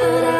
but I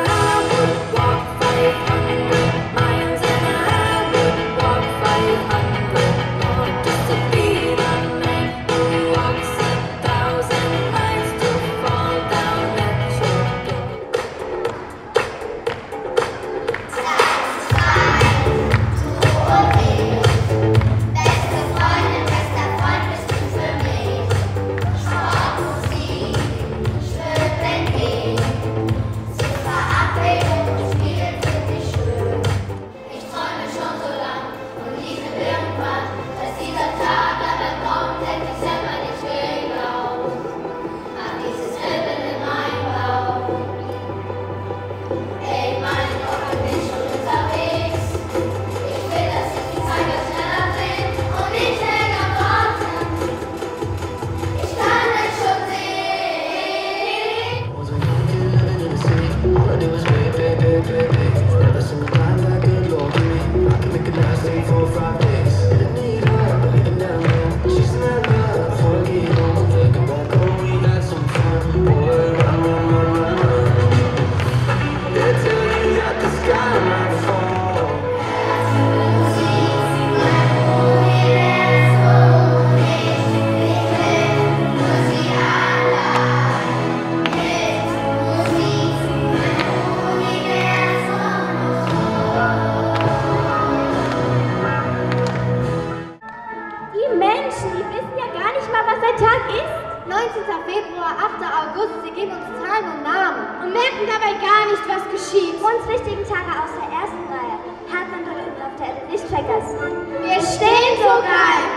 Februar, 8. August, sie geben uns Zahlen und Namen und merken dabei gar nicht, was geschieht. Uns wichtigen Tage aus der ersten Reihe hat man dort auf der Erde nicht vergessen. Wir stehen sogar.